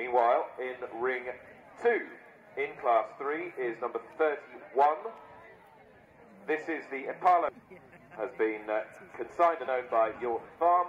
Meanwhile, in ring two, in class three, is number 31. This is the Impala, has been uh, consigned and owned by your. Farm.